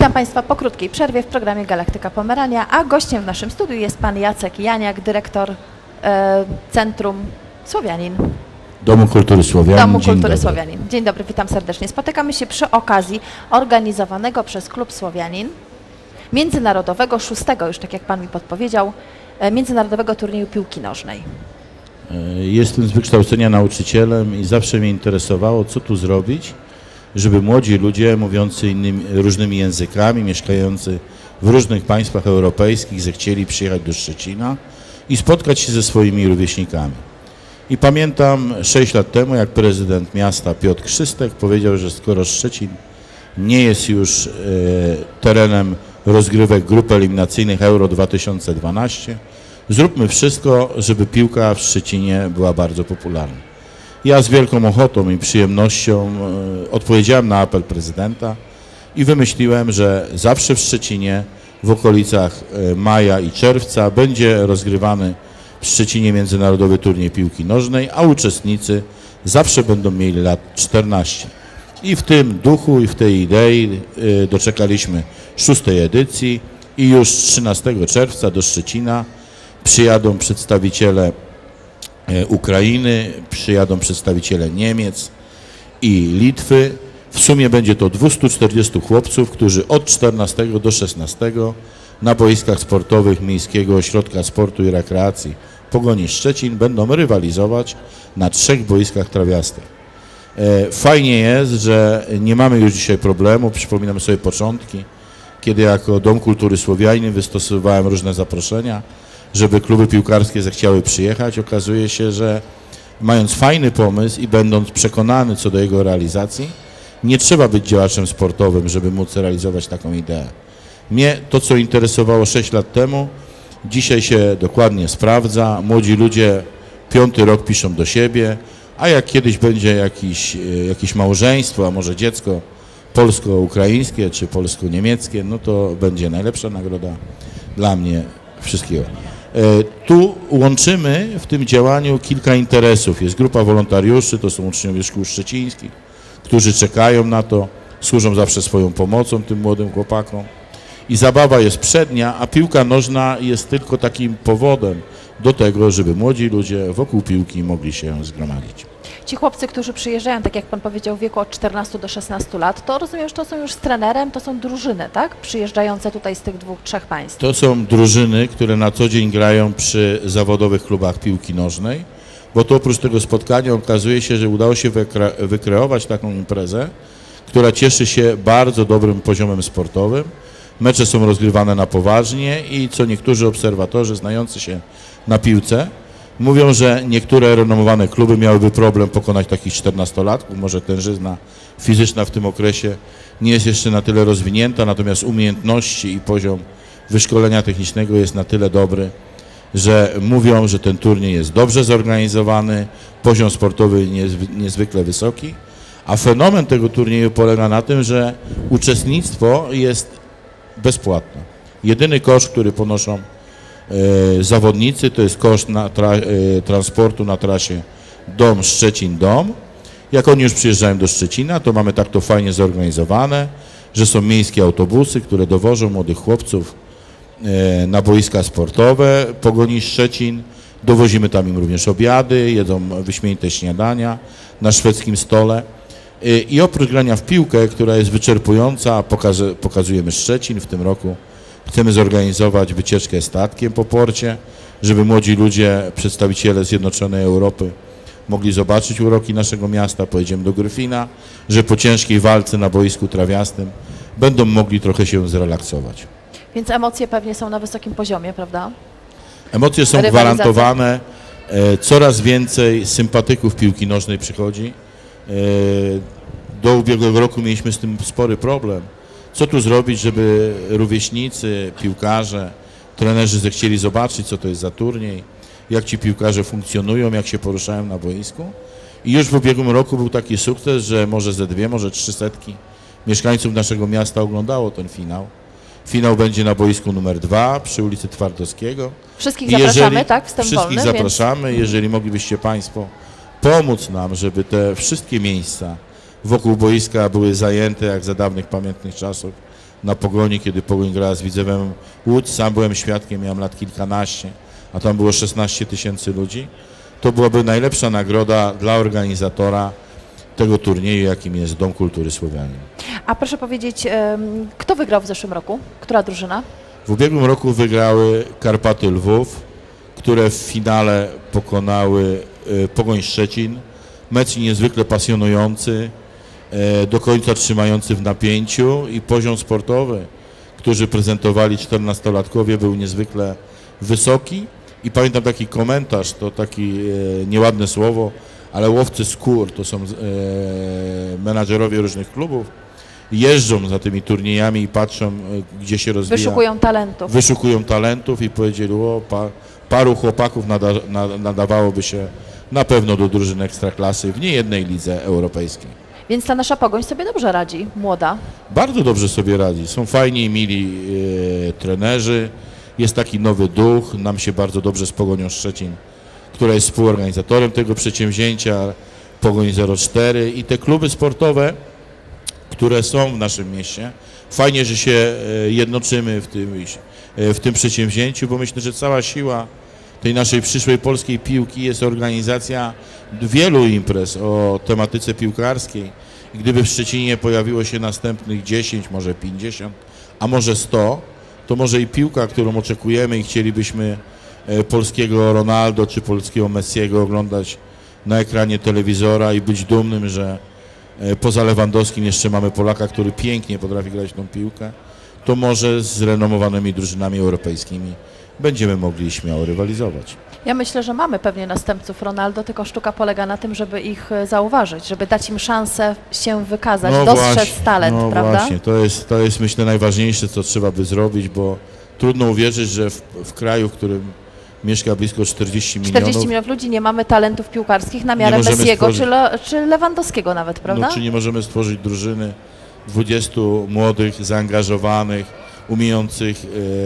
Witam Państwa po krótkiej przerwie w programie Galaktyka Pomerania, a gościem w naszym studiu jest Pan Jacek Janiak, dyrektor e, Centrum Słowianin, Domu Kultury Słowianin. Domu Dzień Kultury dobry. Słowianin. Dzień dobry, witam serdecznie. Spotykamy się przy okazji organizowanego przez Klub Słowianin międzynarodowego, szóstego już, tak jak Pan mi podpowiedział, e, międzynarodowego turnieju piłki nożnej. E, Jestem z wykształcenia nauczycielem i zawsze mnie interesowało, co tu zrobić, żeby młodzi ludzie mówiący innymi, różnymi językami, mieszkający w różnych państwach europejskich, zechcieli przyjechać do Szczecina i spotkać się ze swoimi rówieśnikami. I pamiętam 6 lat temu, jak prezydent miasta Piotr Krzystek powiedział, że skoro Szczecin nie jest już e, terenem rozgrywek grup eliminacyjnych Euro 2012, zróbmy wszystko, żeby piłka w Szczecinie była bardzo popularna. Ja z wielką ochotą i przyjemnością e, odpowiedziałem na apel prezydenta i wymyśliłem, że zawsze w Szczecinie w okolicach e, maja i czerwca będzie rozgrywany w Szczecinie międzynarodowy turniej piłki nożnej, a uczestnicy zawsze będą mieli lat 14. I w tym duchu i w tej idei y, doczekaliśmy szóstej edycji i już 13 czerwca do Szczecina przyjadą przedstawiciele e, Ukrainy, przyjadą przedstawiciele Niemiec i Litwy. W sumie będzie to 240 chłopców, którzy od 14 do 16 na boiskach sportowych Miejskiego Ośrodka Sportu i Rekreacji Pogoni Szczecin będą rywalizować na trzech boiskach trawiastych. E, Fajnie jest, że nie mamy już dzisiaj problemu. Przypominam sobie początki, kiedy jako Dom Kultury Słowianin wystosowałem różne zaproszenia, żeby kluby piłkarskie zechciały przyjechać. Okazuje się, że mając fajny pomysł i będąc przekonany co do jego realizacji, nie trzeba być działaczem sportowym, żeby móc realizować taką ideę. Mnie to, co interesowało 6 lat temu, dzisiaj się dokładnie sprawdza. Młodzi ludzie piąty rok piszą do siebie, a jak kiedyś będzie jakiś, e, jakieś małżeństwo, a może dziecko polsko-ukraińskie czy polsko-niemieckie, no to będzie najlepsza nagroda dla mnie wszystkiego. E, Tu łączymy w tym działaniu kilka interesów. Jest grupa wolontariuszy, to są uczniowie szkół szczecińskich, którzy czekają na to, służą zawsze swoją pomocą tym młodym chłopakom. I zabawa jest przednia, a piłka nożna jest tylko takim powodem do tego, żeby młodzi ludzie wokół piłki mogli się zgromadzić. Ci chłopcy, którzy przyjeżdżają, tak jak Pan powiedział, w wieku od 14 do 16 lat, to rozumiem, że to są już z trenerem, to są drużyny, tak? Przyjeżdżające tutaj z tych dwóch, trzech państw. To są drużyny, które na co dzień grają przy zawodowych klubach piłki nożnej, bo to oprócz tego spotkania okazuje się, że udało się wykre wykreować taką imprezę, która cieszy się bardzo dobrym poziomem sportowym. Mecze są rozgrywane na poważnie i co niektórzy obserwatorzy znający się na piłce mówią, że niektóre renomowane kluby miałyby problem pokonać takich 14-latków. Może tężyzna fizyczna w tym okresie nie jest jeszcze na tyle rozwinięta, natomiast umiejętności i poziom wyszkolenia technicznego jest na tyle dobry, że mówią, że ten turniej jest dobrze zorganizowany, poziom sportowy niezwy- niezwykle wysoki, a fenomen tego turnieju polega na tym, że uczestnictwo jest bezpłatne. Jedyny koszt, który ponoszą zawodnicy, to jest koszt na tra, e, transportu na trasie Dom Szczecin-Dom. Jak oni już przyjeżdżają do Szczecina, to mamy tak to fajnie zorganizowane, że są miejskie autobusy, które dowożą młodych chłopców e, na boiska sportowe Pogoni Szczecin. Dowozimy tam im również obiady, jedzą wyśmienite śniadania na szwedzkim stole. E, I oprócz grania w piłkę, która jest wyczerpująca, pokazujemy Szczecin w tym roku. Chcemy zorganizować wycieczkę statkiem po porcie, żeby młodzi ludzie, przedstawiciele Zjednoczonej Europy mogli zobaczyć uroki naszego miasta. Pojedziemy do Gryfina, że po ciężkiej walce na boisku trawiastym będą mogli trochę się zrelaksować. Więc emocje pewnie są na wysokim poziomie, prawda? Emocje są gwarantowane. E, Coraz więcej sympatyków piłki nożnej przychodzi. E, Do ubiegłego roku mieliśmy z tym spory problem. Co tu zrobić, żeby rówieśnicy, piłkarze, trenerzy zechcieli zobaczyć, co to jest za turniej, jak ci piłkarze funkcjonują, jak się poruszają na boisku. I już w ubiegłym roku był taki sukces, że może ze dwie, może trzy setki mieszkańców naszego miasta oglądało ten finał. Finał będzie na boisku numer dwa przy ulicy Twardowskiego. Wszystkich I zapraszamy, tak? Wstęp wszystkich wolny, więc zapraszamy, jeżeli moglibyście Państwo pomóc nam, żeby te wszystkie miejsca wokół boiska były zajęte jak za dawnych pamiętnych czasów, na Pogoni, kiedy Pogoń grała z Widzewem Łódź. Sam byłem świadkiem, miałem lat kilkanaście, a tam było 16 tysięcy ludzi. To byłaby najlepsza nagroda dla organizatora tego turnieju, jakim jest Dom Kultury Słowianin. A proszę powiedzieć, kto wygrał w zeszłym roku? Która drużyna? W ubiegłym roku wygrały Karpaty Lwów, które w finale pokonały e, Pogoń Szczecin. Mecz niezwykle pasjonujący, do końca trzymający w napięciu i poziom sportowy, który prezentowali 14-latkowie był niezwykle wysoki. I pamiętam taki komentarz, to taki e, nieładne słowo, ale łowcy skór, to są e, menadżerowie różnych klubów, jeżdżą za tymi turniejami i patrzą, e, gdzie się rozwija Wyszukują talentów. wyszukują talentów i powiedzieli, o, pa, paru chłopaków nada, na, nadawałoby się na pewno do drużyny ekstraklasy w niejednej lidze europejskiej. Więc ta nasza pogoń sobie dobrze radzi, młoda. Bardzo dobrze sobie radzi. Są fajni i mili e, trenerzy. Jest taki nowy duch. Nam się bardzo dobrze z Pogonią Szczecin, która jest współorganizatorem tego przedsięwzięcia, Pogoń 04 i te kluby sportowe, które są w naszym mieście. Fajnie, że się e, jednoczymy w tym, e, w tym przedsięwzięciu, bo myślę, że cała siła tej naszej przyszłej polskiej piłki jest organizacja wielu imprez o tematyce piłkarskiej. Gdyby w Szczecinie pojawiło się następnych 10, może 50, a może 100, to może i piłka, którą oczekujemy i chcielibyśmy e, polskiego Ronaldo czy polskiego Messiego oglądać na ekranie telewizora i być dumnym, że e, poza Lewandowskim jeszcze mamy Polaka, który pięknie potrafi grać tą piłkę, to może z renomowanymi drużynami europejskimi będziemy mogli śmiało rywalizować. Ja myślę, że mamy pewnie następców Ronaldo, tylko sztuka polega na tym, żeby ich e, zauważyć, żeby dać im szansę się wykazać, dostrzec talent, no prawda? właśnie, to jest, to jest myślę najważniejsze, co trzeba by zrobić, bo trudno uwierzyć, że w, w kraju, w którym mieszka blisko 40 milionów, 40 milionów ludzi nie mamy talentów piłkarskich na miarę Messiego stworzyć- czy, Le, czy Lewandowskiego nawet, prawda? No, czy nie możemy stworzyć drużyny 20 młodych, zaangażowanych, umiejących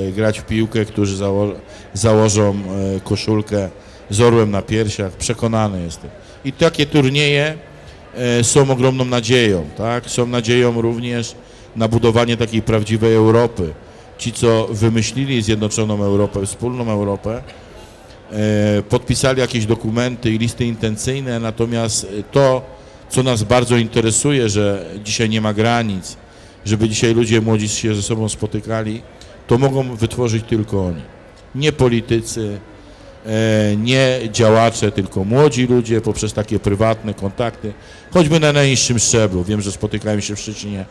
e, grać w piłkę, którzy zało założą e, koszulkę z orłem na piersiach. Przekonany jestem. I takie turnieje e, są ogromną nadzieją. Tak? Są nadzieją również na budowanie takiej prawdziwej Europy. Ci, co wymyślili Zjednoczoną Europę, wspólną Europę, podpisali jakieś dokumenty i listy intencyjne, natomiast to, co nas bardzo interesuje, że dzisiaj nie ma granic, żeby dzisiaj ludzie młodzi się ze sobą spotykali, to mogą wytworzyć tylko oni. Nie politycy, e, nie działacze, tylko młodzi ludzie poprzez takie prywatne kontakty, choćby na najniższym szczeblu. Wiem, że spotykają się w Szczecinie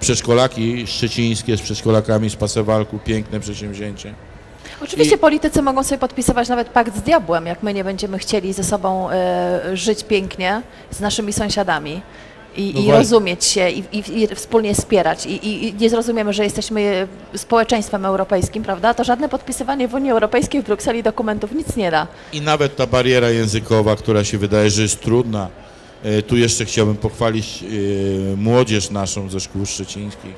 przedszkolaki szczecińskie z przedszkolakami z Pasewalku, piękne przedsięwzięcie. Oczywiście I- politycy mogą sobie podpisywać nawet pakt z diabłem, jak my nie będziemy chcieli ze sobą e, żyć pięknie z naszymi sąsiadami i, No i rozumieć się i, i, wspólnie wspierać I, i, nie zrozumiemy, że jesteśmy e, społeczeństwem europejskim, prawda? To żadne podpisywanie w Unii Europejskiej w Brukseli dokumentów nic nie da. I nawet ta bariera językowa, która się wydaje, że jest trudna. E, Tu jeszcze chciałbym pochwalić e, młodzież naszą ze szkół szczecińskich,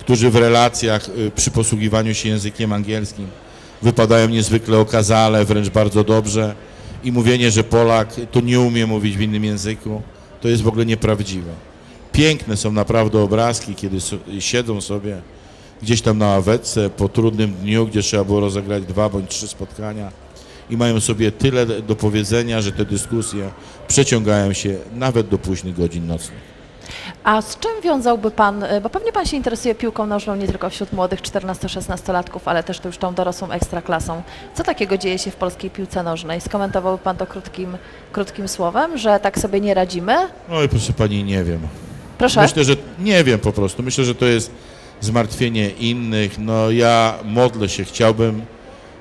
którzy w relacjach przy posługiwaniu się językiem angielskim wypadają niezwykle okazale, wręcz bardzo dobrze. I mówienie, że Polak to nie umie mówić w innym języku, to jest w ogóle nieprawdziwe. Piękne są naprawdę obrazki, kiedy siedzą sobie gdzieś tam na ławeczce po trudnym dniu, gdzie trzeba było rozegrać dwa bądź trzy spotkania i mają sobie tyle do powiedzenia, że te dyskusje przeciągają się nawet do późnych godzin nocnych. A z czym wiązałby Pan, e, bo pewnie Pan się interesuje piłką nożną nie tylko wśród młodych 14-16-latków, ale też już tą dorosłą ekstraklasą. Co takiego dzieje się w polskiej piłce nożnej? Skomentowałby Pan to krótkim, krótkim słowem, że tak sobie nie radzimy? Oj, proszę pani, nie wiem. Proszę. Myślę, że nie wiem po prostu. Myślę, że to jest zmartwienie innych. No ja modlę się, chciałbym,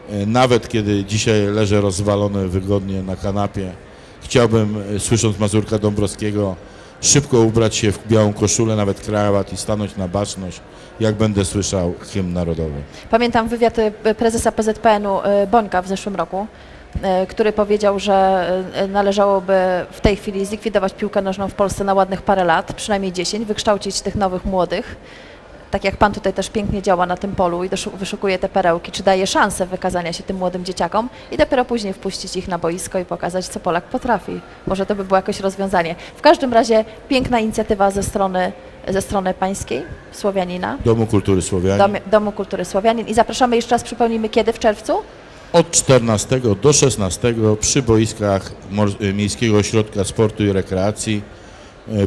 e, nawet kiedy dzisiaj leżę rozwalony wygodnie na kanapie, chciałbym, e, słysząc Mazurka Dąbrowskiego, szybko ubrać się w białą koszulę, nawet krawat i stanąć na baczność, jak będę słyszał hymn narodowy. Pamiętam wywiad e, prezesa PZPN-u e, Bońka w zeszłym roku, e, który powiedział, że należałoby w tej chwili zlikwidować piłkę nożną w Polsce na ładnych parę lat, przynajmniej 10, wykształcić tych nowych młodych. Tak jak Pan tutaj też pięknie działa na tym polu i wyszukuje te perełki, czy daje szansę wykazania się tym młodym dzieciakom i dopiero później wpuścić ich na boisko i pokazać, co Polak potrafi. Może to by było jakoś rozwiązanie. W każdym razie piękna inicjatywa ze strony, ze strony pańskiej, Słowianina, Domu Kultury Słowianin. Dom, Domu Kultury Słowianin i zapraszamy jeszcze raz, przypomnijmy kiedy w czerwcu? Od 14 do 16 przy boiskach Miejskiego Ośrodka Sportu i Rekreacji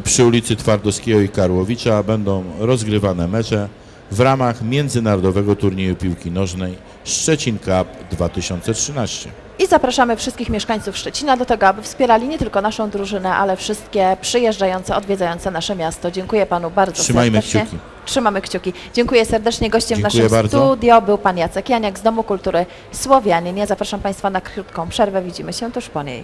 przy ulicy Twardowskiego i Karłowicza będą rozgrywane mecze w ramach Międzynarodowego Turnieju Piłki Nożnej Szczecin Cup 2013. I zapraszamy wszystkich mieszkańców Szczecina do tego, aby wspierali nie tylko naszą drużynę, ale wszystkie przyjeżdżające, odwiedzające nasze miasto. Dziękuję Panu bardzo Trzymajmy serdecznie. kciuki. Trzymamy kciuki. Dziękuję serdecznie. Gościem Dziękuję w naszym bardzo. studio był Pan Jacek Janiak z Domu Kultury Słowianin. Ja zapraszam Państwa na krótką przerwę. Widzimy się tuż po niej.